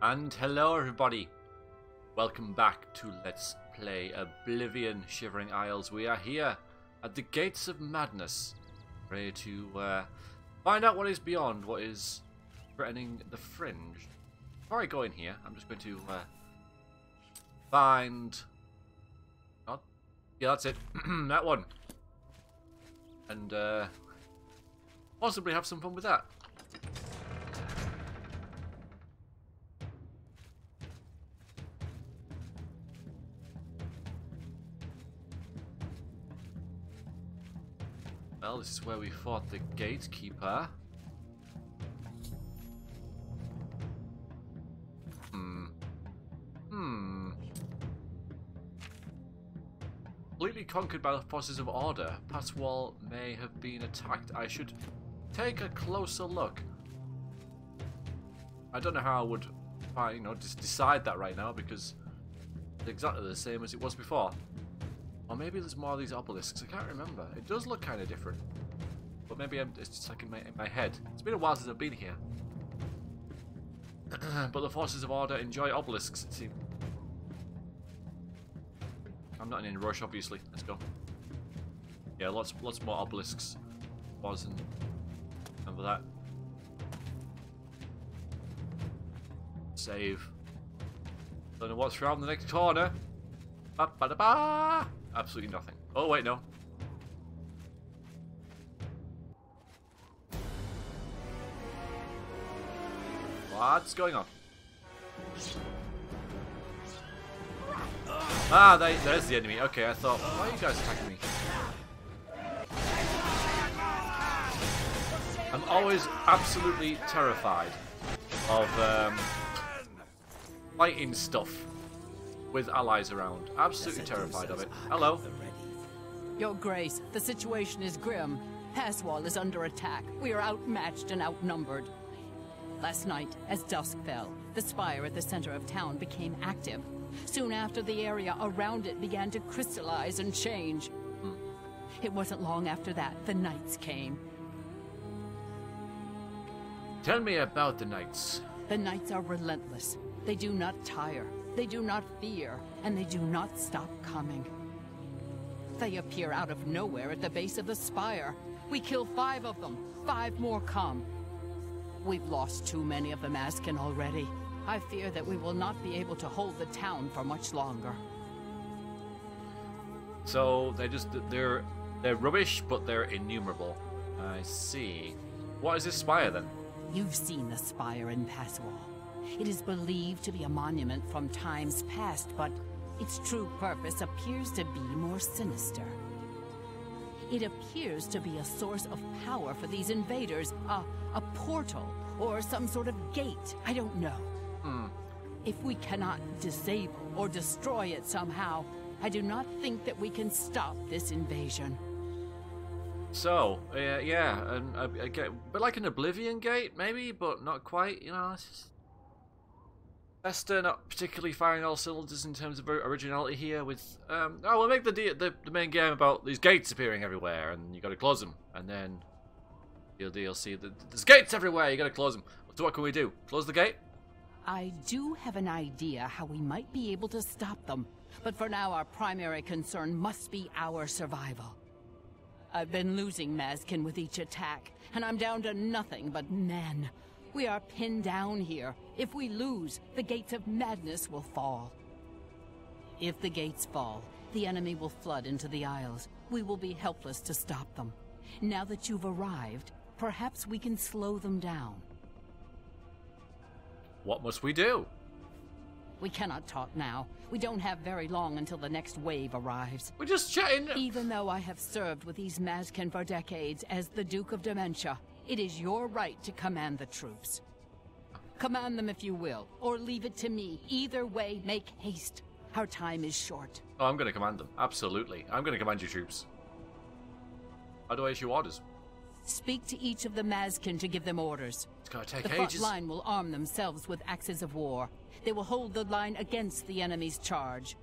And hello, everybody. Welcome back to Let's Play Oblivion Shivering Isles. We are here at the Gates of Madness, ready to uh, find out what is beyond, what is threatening the fringe. Before I go in here, I'm just going to uh, find. Oh, yeah, that's it. that one. And uh, possibly have some fun with that. This is where we fought the gatekeeper. Hmm. Hmm. Completely conquered by the forces of order, Passwall may have been attacked. I should take a closer look. I don't know how I would, you know, just decide that right now because it's exactly the same as it was before. Or maybe there's more of these obelisks. I can't remember. It does look kind of different. Maybe I'm, it's just like in my, in my head. It's been a while since I've been here. but the forces of order enjoy obelisks, it seems. I'm not in a rush, obviously. Let's go. Yeah, lots lots more obelisks. Wasn't. Remember that. Save. Don't know what's around the next corner. Ba -ba -da -ba! Absolutely nothing. Oh, wait, no. What's going on? Ah, they, there's the enemy. Okay, I thought, why are you guys attacking me? I'm always absolutely terrified of um, fighting stuff with allies around. Absolutely terrified of it. Hello. Your Grace, the situation is grim. Passwall is under attack. We are outmatched and outnumbered. Last night, as dusk fell, the spire at the center of town became active. Soon after, the area around it began to crystallize and change. Hmm. It wasn't long after that the knights came. Tell me about the knights. The knights are relentless. They do not tire. They do not fear, and they do not stop coming. They appear out of nowhere at the base of the spire. We kill five of them. Five more come. We've lost too many of the Mazken already. I fear that we will not be able to hold the town for much longer. So they just they're they're rubbish, but they're innumerable. I see. What is this spire then? You've seen the spire in Passwall. It is believed to be a monument from times past, but its true purpose appears to be more sinister. It appears to be a source of power for these invaders, a, a portal, or some sort of gate. I don't know. Hmm. If we cannot disable or destroy it somehow, I do not think that we can stop this invasion. So, uh, yeah, and uh, I get, but like an Oblivion Gate, maybe, but not quite. You know, Esther not particularly firing all cylinders in terms of originality here. With um, oh, we'll make the, the the main game about these gates appearing everywhere, and you got to close them, and then your DLC. There's gates everywhere. You got to close them. So what can we do? Close the gate? I do have an idea how we might be able to stop them, but for now our primary concern must be our survival. I've been losing Mazken with each attack, and I'm down to nothing but men. We are pinned down here. If we lose, the gates of madness will fall. If the gates fall, the enemy will flood into the Isles. We will be helpless to stop them. Now that you've arrived, perhaps we can slow them down. What must we do? We cannot talk now. We don't have very long until the next wave arrives. We're just chatting. Even though I have served with these Mazken for decades as the Duke of Dementia, it is your right to command the troops. Command them if you will, or leave it to me. Either way, make haste. Our time is short. Oh, I'm going to command them. Absolutely. I'm going to command your troops. How do I issue orders? Speak to each of the Mazken to give them orders. It's to take the ages. front line will arm themselves with axes of war. They will hold the line against the enemy's charge.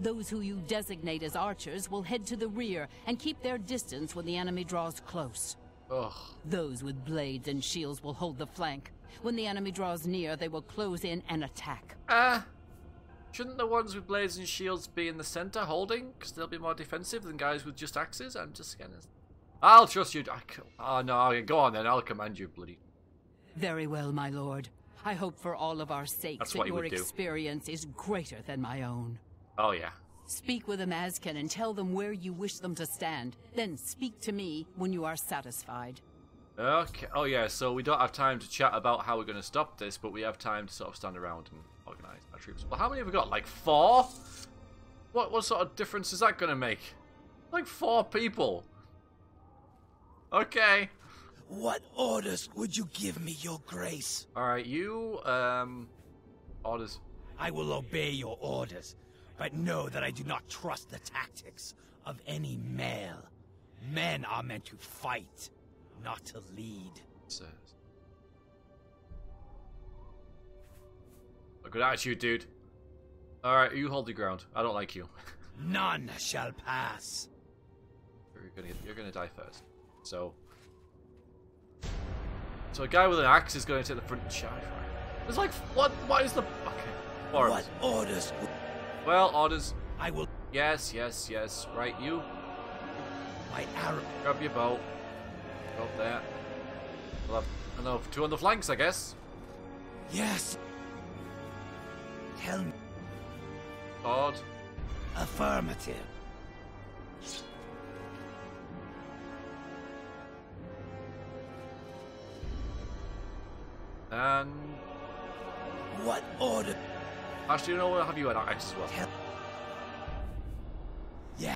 Those who you designate as archers will head to the rear and keep their distance when the enemy draws close. Ugh. Those with blades and shields will hold the flank. When the enemy draws near, they will close in and attack. Uh, shouldn't the ones with blades and shields be in the center holding? Because they'll be more defensive than guys with just axes? I'm just gonna... I'll trust you. I, oh, ah, no, go on then. I'll command you, bloody... Very well, my lord. I hope for all of our sakes That's that your do. experience is greater than my own. Oh, yeah. Speak with the Mazken and tell them where you wish them to stand. Then speak to me when you are satisfied. Okay. Oh, yeah, so we don't have time to chat about how we're going to stop this, but we have time to sort of stand around and organise our troops. Well, how many have we got? Like four? What, what sort of difference is that going to make? Like four people. Okay. What orders would you give me, your grace? Alright, you, um... Orders. I will obey your orders, but know that I do not trust the tactics of any male. Men are meant to fight, not to lead. Says. A good attitude, dude. Alright, you hold the ground. I don't like you. None shall pass. You're gonna, you're gonna die first. So... So a guy with an axe is going to take the front charge, right? There's like, what, what is the... Okay. Of What orders Well, orders. I will Yes, yes, yes. Right, you. my arrow Grab your bow. Go up there. We'll have, I know, two on the flanks, I guess. Yes. Tell me Sword. affirmative. And... What order Actually, you know what? Have you an axe as well? Yeah.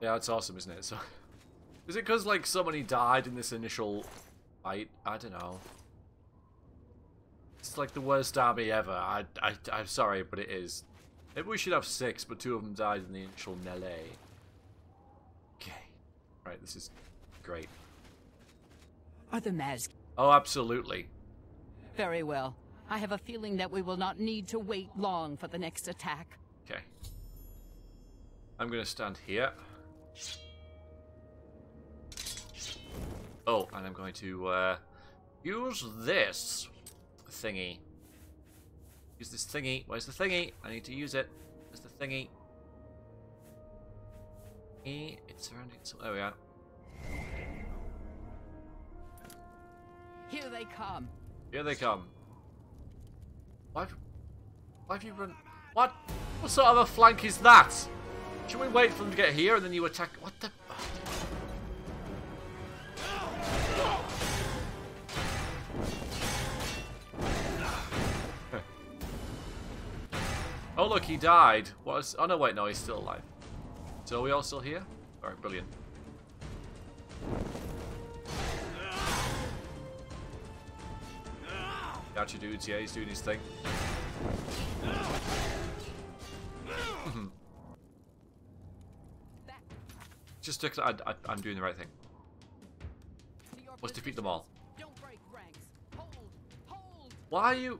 Yeah, that's awesome, isn't it? So, is it because like somebody died in this initial fight? I don't know. It's like the worst army ever. I, I, I'm sorry, but it is. Maybe we should have six, but two of them died in the initial melee. Okay, right. This is great. Are the Maz... Oh, absolutely. Very well. I have a feeling that we will not need to wait long for the next attack. Okay. I'm gonna stand here. Oh, and I'm going to uh, use this thingy. Use this thingy. Where's the thingy? I need to use it. Where's the thingy? E, it's surrounding. So there we are. Here they come. Here they come. Why? Why have you run? What? What sort of a flank is that? Should we wait for them to get here and then you attack? What the? oh look, he died. What is? Oh no, wait, no, he's still alive. So are we all still here? All right, brilliant. Gotcha, dudes. Yeah, he's doing his thing. Just to, I, I, I'm doing the right thing. Let's defeat them all. Don't break ranks. Hold. Hold. Why are you...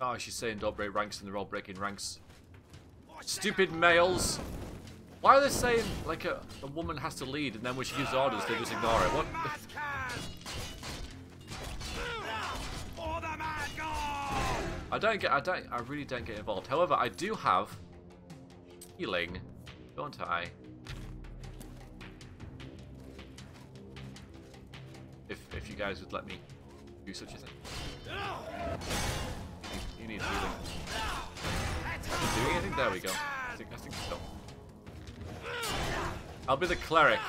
Oh, she's saying don't break ranks and they're all breaking ranks. Stupid males. Why are they saying, like, a, a woman has to lead and then when she gives orders, they just ignore it? What? I don't get, I don't, I really don't get involved. However, I do have healing, don't I? If, if you guys would let me do such a thing. You, you need healing. Doing anything? There we go. I think, I think so. I'll be the cleric.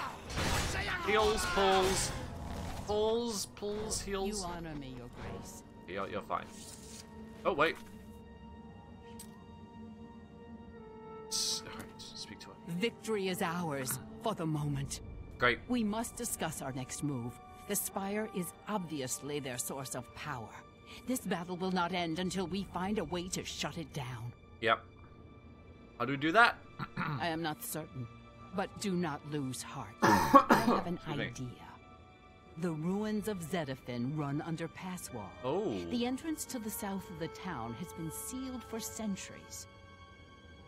Heals, pulls, pulls, pulls, heals. You honor me, your grace. You're, you're fine. Oh, wait. S- speak to her. Victory is ours for the moment. Great. We must discuss our next move. The Spire is obviously their source of power. This battle will not end until we find a way to shut it down. Yep. How do we do that? I am not certain, but do not lose heart. I have an idea. The ruins of Zedafin run under Passwall. Oh. The entrance to the south of the town has been sealed for centuries.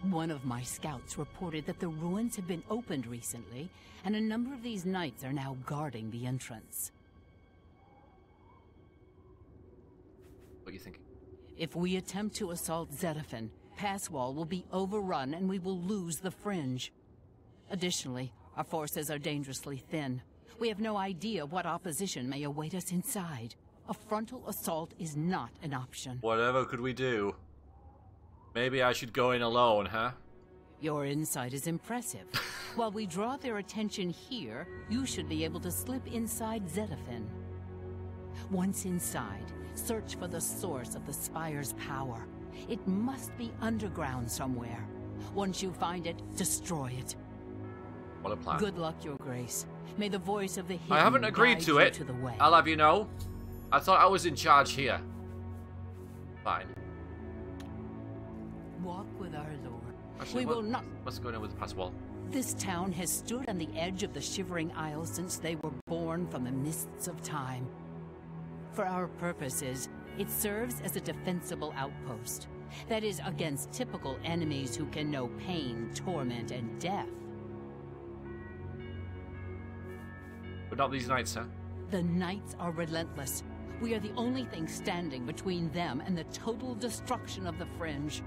One of my scouts reported that the ruins have been opened recently, and a number of these knights are now guarding the entrance. What are you thinking? If we attempt to assault Zetaphin, Passwall will be overrun and we will lose the Fringe. Additionally, our forces are dangerously thin. We have no idea what opposition may await us inside. A frontal assault is not an option. Whatever could we do? Maybe I should go in alone, huh? Your insight is impressive. While we draw their attention here, you should be able to slip inside Zetaphin. Once inside, search for the source of the Spire's power. It must be underground somewhere. Once you find it, destroy it. What a plan. Good luck, Your Grace. May the voice of the I haven't agreed to it. To the way. I'll have you know. I thought I was in charge here. Fine. Walk with our Lord. Actually, we what- will not. What's going on with the Passwall? This town has stood on the edge of the Shivering Isles since they were born from the mists of time. For our purposes, it serves as a defensible outpost. That is, against typical enemies who can know pain, torment, and death. But not these knights, huh? The Knights are relentless. We are the only thing standing between them and the total destruction of the Fringe.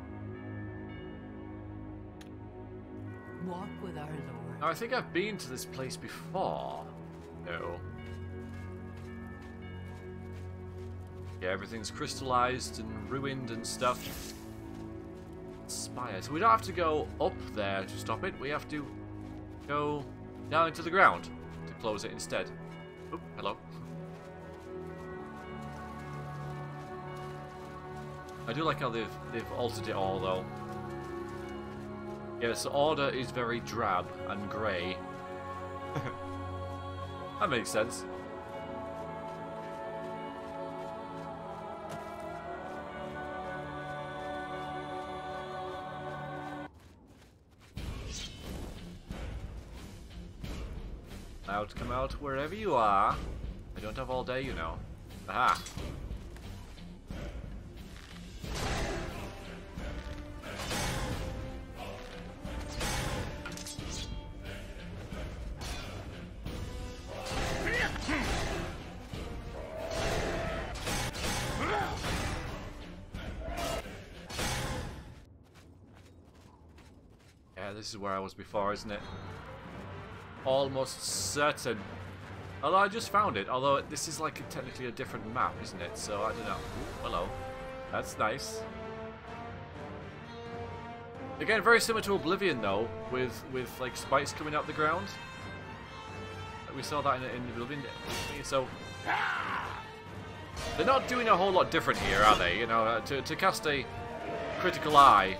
Walk with our Lord. Now, I think I've been to this place before. No. Yeah, everything's crystallized and ruined and stuff. Spire. So we don't have to go up there to stop it. We have to go down into the ground to close it instead. Oop, hello. I do like how they've they've altered it all though. Yes, order is very drab and grey. that makes sense. Out, wherever you are. I don't have all day, you know. Aha! Yeah, this is where I was before, isn't it? Almost certain. Although I just found it, although this is like a, technically a different map, isn't it? So I don't know. Ooh, hello. That's nice. Again, very similar to Oblivion though, with with like spikes coming out the ground. We saw that in, in Oblivion. So they're not doing a whole lot different here, are they? You know, uh, to to cast a critical eye.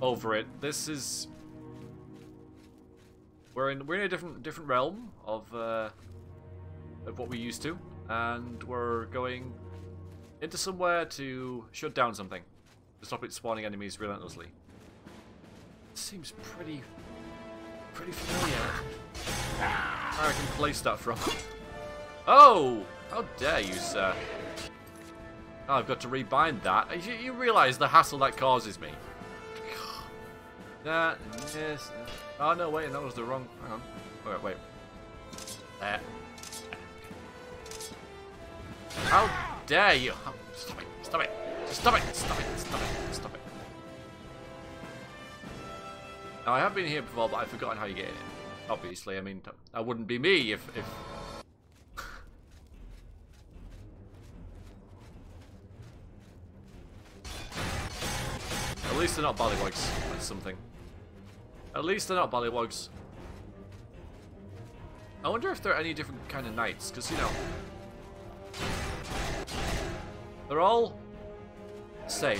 Over it. This is we're in we're in a different different realm of uh, of what we used to, and we're going into somewhere to shut down something to stop it spawning enemies relentlessly. Seems pretty pretty familiar. Where I can place that from. Oh! How dare you, sir? Oh, I've got to rebind that. You, you realise the hassle that causes me. That, yes. Oh, no, wait, that was the wrong... Hang on. Wait, wait. There. How dare you? Oh, stop it, stop it. Stop it, stop it, stop it, stop it. Now, I have been here before, but I've forgotten how you get in. Obviously, I mean, that wouldn't be me if... if least they're not Baliwogs. That's something. At least they're not Baliwogs. I wonder if there are any different kind of knights, because, you know... They're all... same.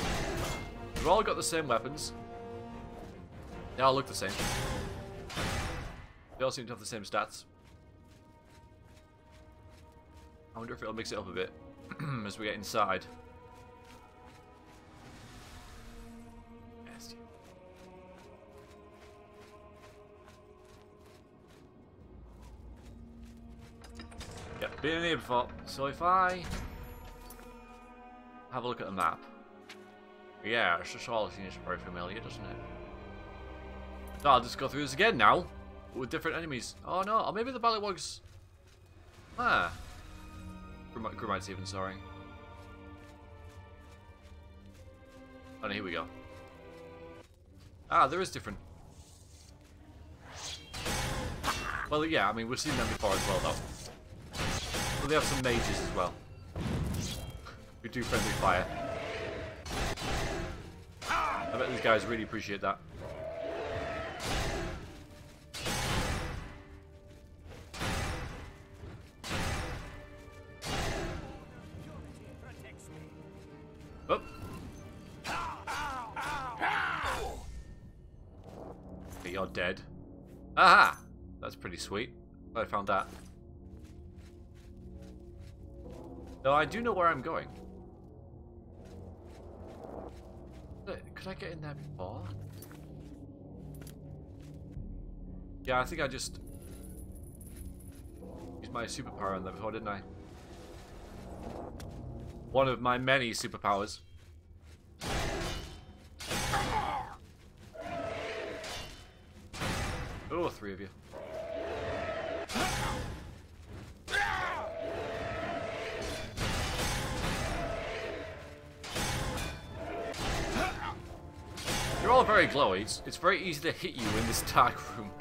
They've all got the same weapons. They all look the same. They all seem to have the same stats. I wonder if it'll mix it up a bit as we get inside. Been in here before. So if I have a look at the map. Yeah, it's just all seems very familiar, doesn't it? I'll just go through this again now with different enemies. Oh no, or maybe the Baliwogs Ah. Grim- Grimite even, sorry. Oh, no, here we go. Ah, there is different. Well, yeah, I mean, we've seen them before as well, though. They have some mages as well. We do friendly fire. I bet these guys really appreciate that. Oh. You're dead. Aha! That's pretty sweet. I found that. Though I do know where I'm going. Could I get in there before? Yeah, I think I just used my superpower on that before, didn't I? One of my many superpowers. Oh, three of you. You're all very glowy. It's, it's very easy to hit you in this dark room.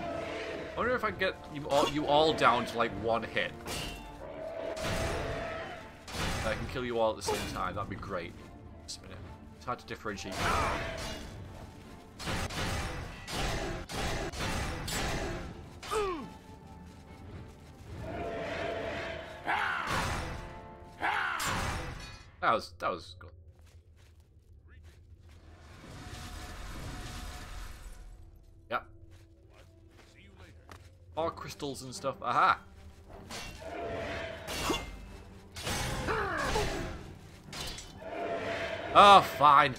I wonder if I can get you all, you all down to like one hit. I can kill you all at the same time. That'd be great. Just a minute. It's hard to differentiate. That was that was good. Crystals and stuff. Aha! Oh, fine.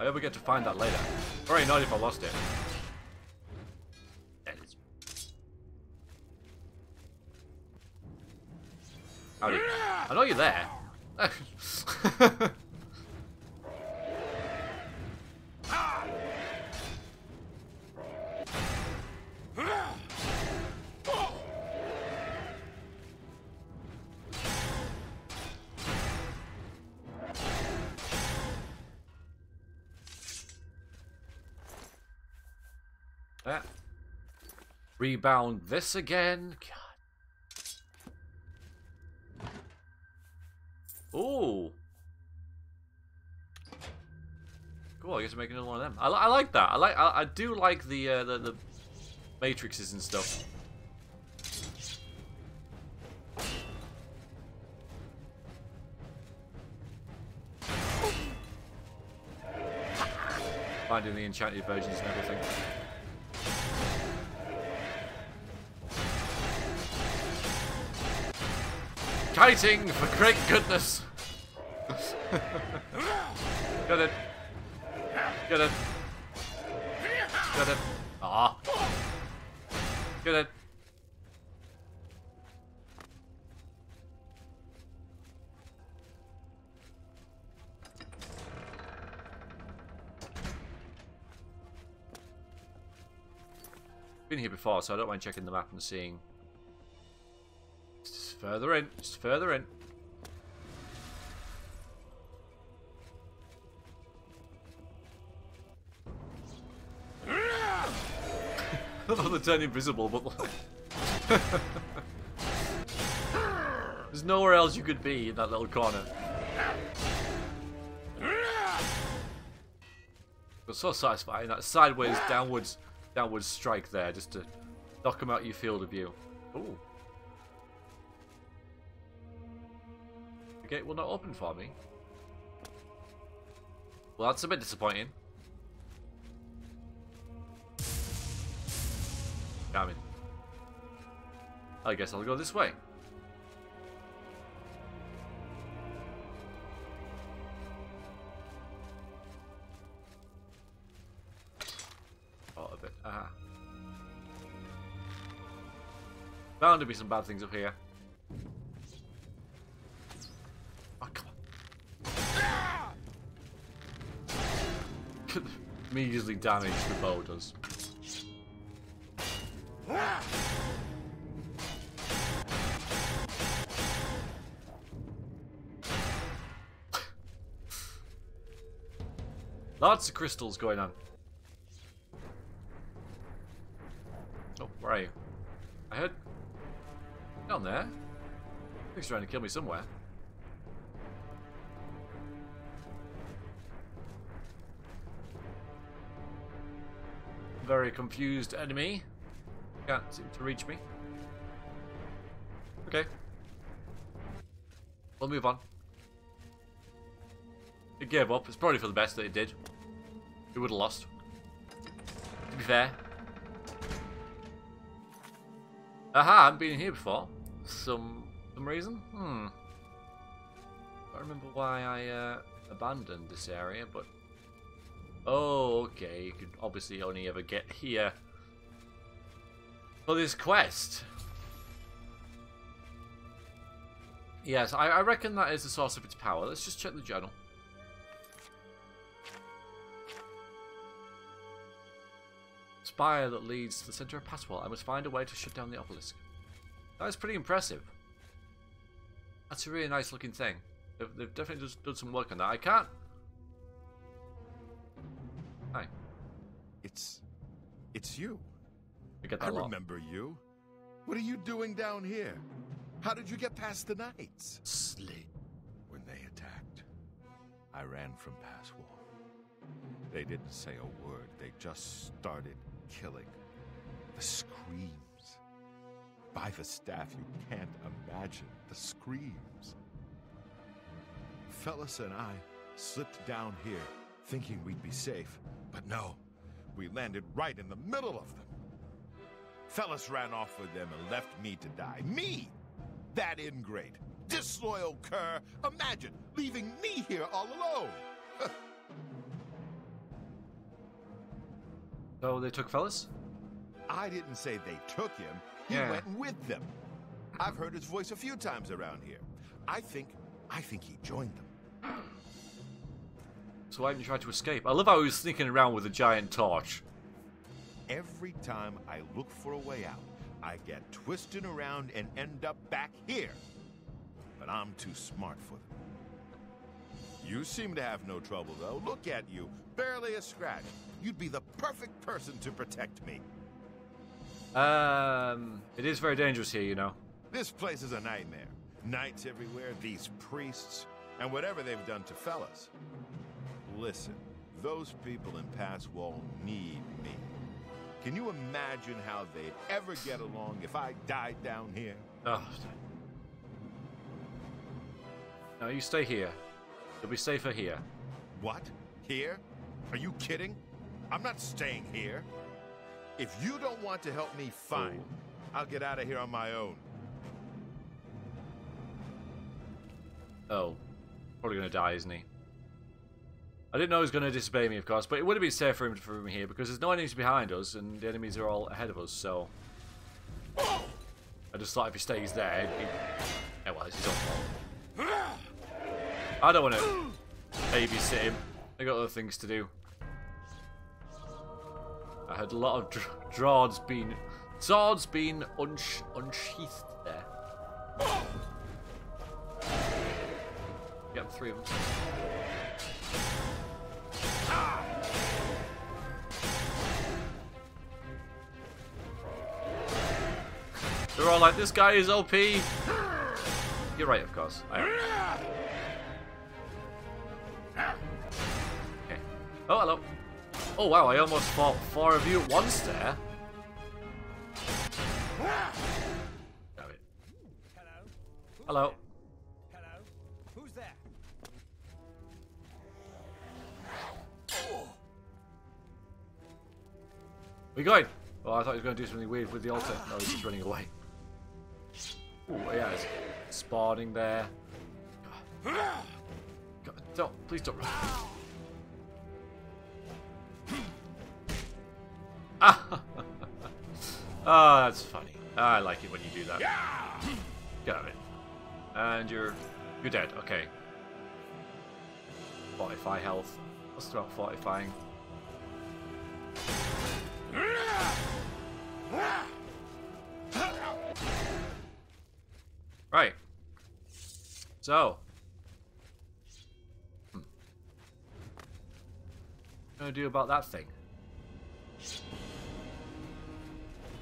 I hope we get to find that later. Very annoyed if I lost it. Howdy. I know you're there. Yeah. Rebound this again. God. Ooh. Cool. I guess I'm making another one of them. I, I like that. I like. I, I do like the, uh, the the matrices and stuff. Finding the enchanted versions and everything. Kiting, for great goodness! Get it. Get it. Get it. Ah. Get it. Been here before, so I don't mind checking the map and seeing. Further in, just further in. I thought they turned invisible, but. There's nowhere else you could be in that little corner. But so satisfying, that sideways, downwards, downwards strike there, just to knock them out of your field of view. Ooh. Gate will not open for me. Well, that's a bit disappointing. Damn it. I guess I'll go this way. Oh, a bit. Ah. Bound to be some bad things up here. Immediately damage the bow does. Lots of crystals going on. Oh, where are you? I heard... Down there. He's trying to kill me somewhere. Very confused enemy. Can't seem to reach me. Okay. We'll move on. It gave up. It's probably for the best that it did. It would have lost. To be fair. Aha, I haven't been here before. Some some reason. Hmm. I don't remember why I uh, abandoned this area, but Oh, okay. You could obviously only ever get here for this quest. Yes, I, I reckon that is the source of its power. Let's just check the journal. Spire that leads to the center of Passwall. I must find a way to shut down the obelisk. That is pretty impressive. That's a really nice looking thing. They've, they've definitely just done some work on that. I can't Hi. It's... it's you. You get I that remember you. What are you doing down here? How did you get past the knights? Sleep. When they attacked, I ran from Passwall. They didn't say a word. They just started killing. The screams. By the staff, you can't imagine the screams. Fellas and I slipped down here, thinking we'd be safe. But no, we landed right in the middle of them. Fellas ran off with them and left me to die. Me! That ingrate, disloyal cur. Imagine leaving me here all alone. So they took fellas? I didn't say they took him. He Yeah. went with them. I've heard his voice a few times around here. I think, I think he joined them. So why didn't you try to escape? I love how he was sneaking around with a giant torch. Every time I look for a way out, I get twisting around and end up back here. But I'm too smart for them. You seem to have no trouble, though. Look at you. Barely a scratch. You'd be the perfect person to protect me. Um, it is very dangerous here, you know. This place is a nightmare. Knights everywhere, these priests, and whatever they've done to fellas. Listen, those people in Passwall need me. Can you imagine how they'd ever get along if I died down here? Ah. Oh. No, you stay here. You'll be safer here. What? Here? Are you kidding? I'm not staying here. If you don't want to help me, fine. I'll get out of here on my own. Oh. Probably gonna die, isn't he? I didn't know he was gonna disobey me, of course, but it would have been safe for him for him here because there's no enemies behind us and the enemies are all ahead of us, so. I just thought if he stays there, be. Yeah, well. I don't want to babysit him. I got other things to do. I had a lot of draws being. Swords being unsh- unsheathed there. Yep, three of them. They're all like, this guy is OP. You're right, of course. Okay. Oh, hello. Oh, wow, I almost fought four of you at once there. Damn it. Hello? Hello. Hello? Who's there? You going? Oh, I thought he was going to do something weird with the altar. No, he's just running away. Oh, yeah, it's spawning there. God, don't, please don't run. Ah, oh, that's funny. I like it when you do that. Got it. And you're you're dead. Okay. Fortify health. Let's start fortifying. So. Hmm. What gonna do about that thing?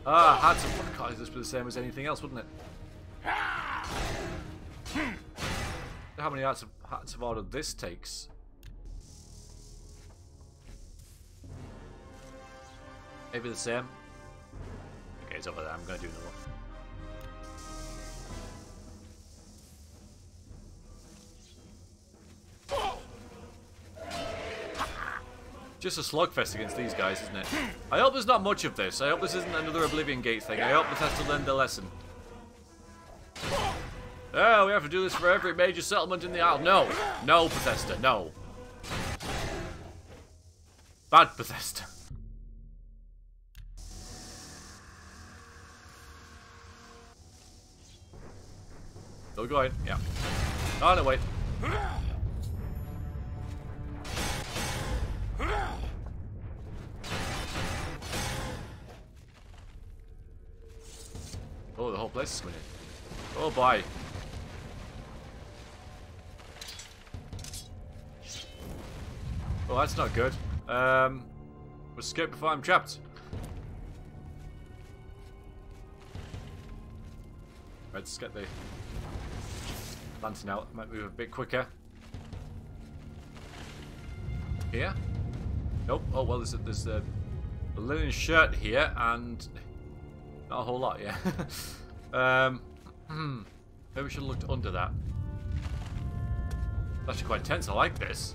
Ah, had to. God, this be the same as anything else, wouldn't it? How many hearts of, hearts of order this takes? Maybe the same. Okay, it's over there. I'm gonna do another one. Just a slugfest against these guys, isn't it? I hope there's not much of this. I hope this isn't another Oblivion Gate thing. I hope Bethesda learned their lesson. Oh, we have to do this for every major settlement in the Isle. No. No, Bethesda. No. Bad Bethesda. Still going. Yeah. Oh, no, wait. Whole place is. Oh, boy. Well, that's not good. Um, we'll escape before I'm trapped. Let's get the lantern out. Might move a bit quicker. Here? Nope. Oh well, there's a, there's a linen shirt here and not a whole lot. Yeah. um, maybe we should have looked under that. It's actually quite tense. I like this.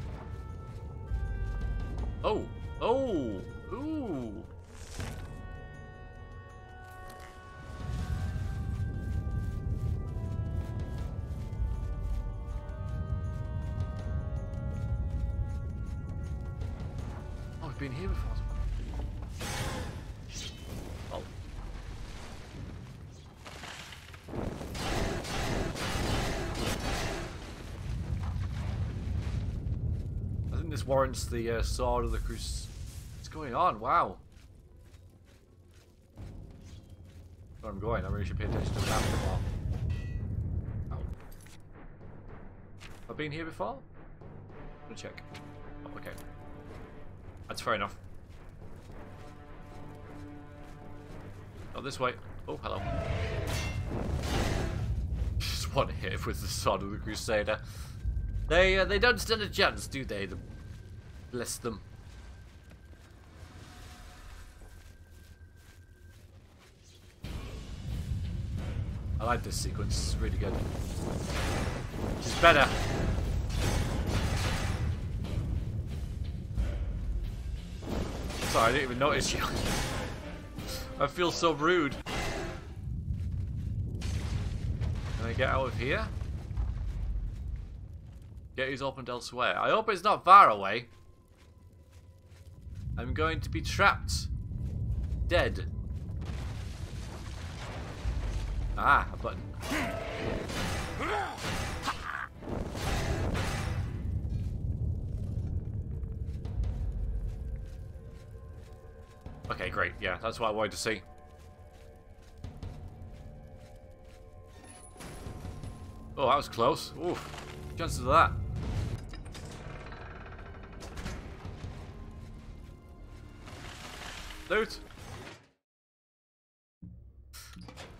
Oh! Oh! Ooh! This warrants the uh, sword of the cruise. What's going on? Wow. Where I'm going, I really should pay attention to the map more. Ow. Have I been here before? I'm gonna check. Oh, okay. That's fair enough. Not this way. Oh, hello. Just one hit with the sword of the Crusader. They uh, they don't stand a chance, do they? The, bless them. I like this sequence. It's really good. It's better. Sorry, I didn't even notice you. I feel so rude. Can I get out of here? Gate is opened elsewhere. I hope it's not far away. I'm going to be trapped. Dead. Ah, a button. Okay, great. Yeah, that's what I wanted to see. Oh, that was close. Oof. Chances of that. Loot.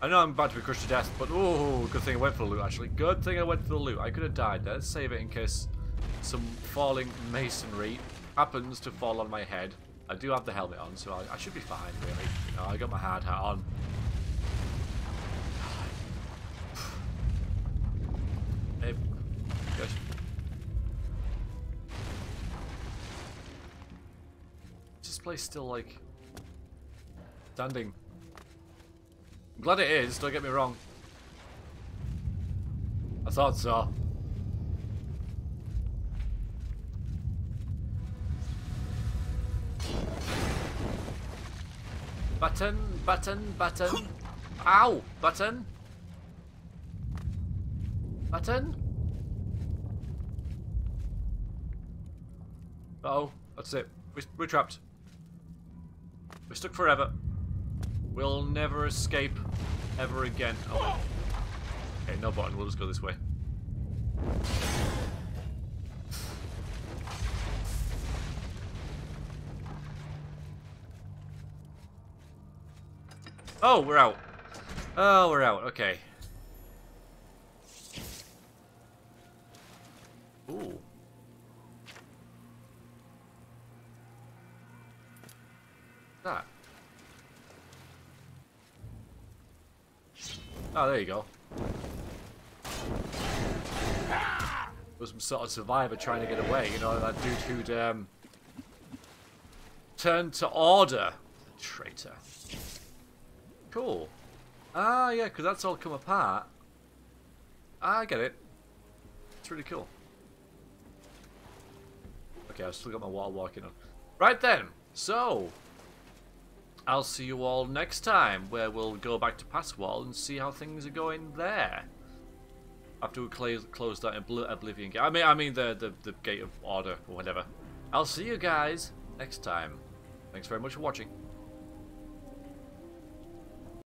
I know I'm about to be crushed to death, but oh, good thing I went for the loot, actually. Good thing I went for the loot. I could have died there. Let's save it in case some falling masonry happens to fall on my head. I do have the helmet on, so I, I should be fine, really. I got my hard hat on. Hey, good. Is this place still, like, standing? I'm glad it is, don't get me wrong. I thought so. Button, button, button. Ow! Button. Button. Uh oh, that's it. We're, we're trapped. We're stuck forever. We'll never escape ever again. Oh. Okay, no button. We'll just go this way. Oh, we're out. Oh, we're out. Okay. Ooh. That. Oh, there you go. Was some sort of survivor trying to get away, you know, that dude who'd um, turned to order. The traitor. Cool. Ah, yeah, because that's all come apart. Ah, I get it. It's really cool. Okay, I've still got my wall walking on. Right then, so I'll see you all next time, where we'll go back to Passwall and see how things are going there. After we close close that Obli- Oblivion gate. I mean, I mean the, the the Gate of Order or whatever. I'll see you guys next time. Thanks very much for watching.